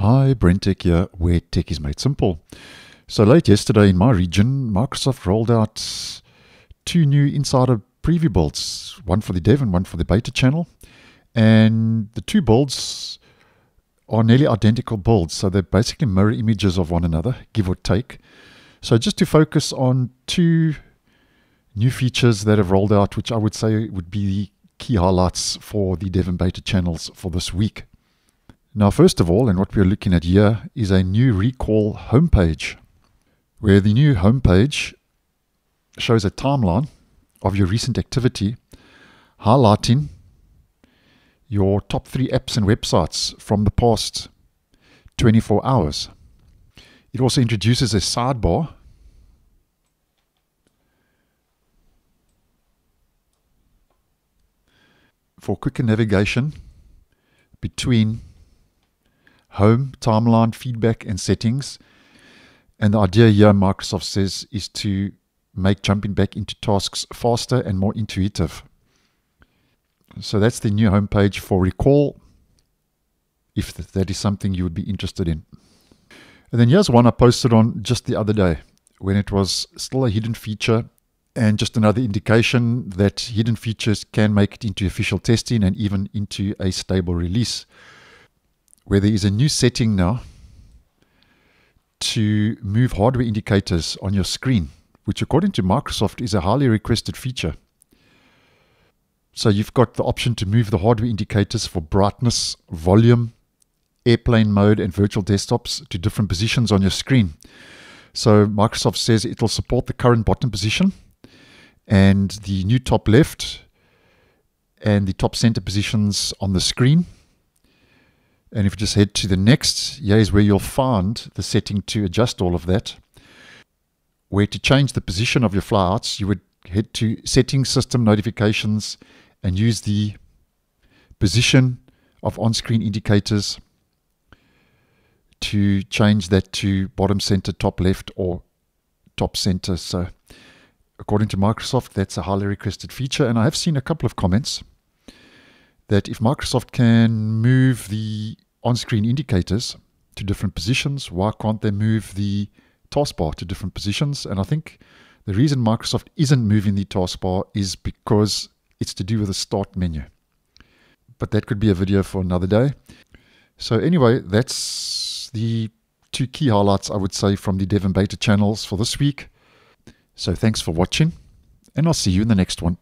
Hi, BrenTech here, where tech is made simple. So late yesterday in my region, Microsoft rolled out two new insider preview builds, one for the dev and one for the beta channel. And the two builds are nearly identical builds, so they're basically mirror images of one another, give or take. So just to focus on two new features that have rolled out, which I would say would be the key highlights for the dev and beta channels for this week. Now, first of all, and what we're looking at here is a new recall homepage, where the new homepage shows a timeline of your recent activity, highlighting your top three apps and websites from the past 24 hours. It also introduces a sidebar for quicker navigation between home, timeline, feedback, and settings. And the idea here, Microsoft says, is to make jumping back into tasks faster and more intuitive. So that's the new homepage for Recall, if that is something you would be interested in. And then here's one I posted on just the other day when it was still a hidden feature and just another indication that hidden features can make it into official testing and even into a stable release where there is a new setting now to move hardware indicators on your screen, which according to Microsoft is a highly requested feature. So you've got the option to move the hardware indicators for brightness, volume, airplane mode, and virtual desktops to different positions on your screen. So Microsoft says it will support the current bottom position and the new top left and the top center positions on the screen. And if you just head to the next, here is where you'll find the setting to adjust all of that. Where to change the position of your flyouts, you would head to Settings, System Notifications, and use the position of on-screen indicators to change that to bottom center, top left, or top center. So according to Microsoft, that's a highly requested feature. And I have seen a couple of comments that if Microsoft can move the on-screen indicators to different positions, why can't they move the taskbar to different positions? And I think the reason Microsoft isn't moving the taskbar is because it's to do with the start menu. But that could be a video for another day. So anyway, that's the two key highlights I would say from the Dev and Beta channels for this week. So thanks for watching, and I'll see you in the next one.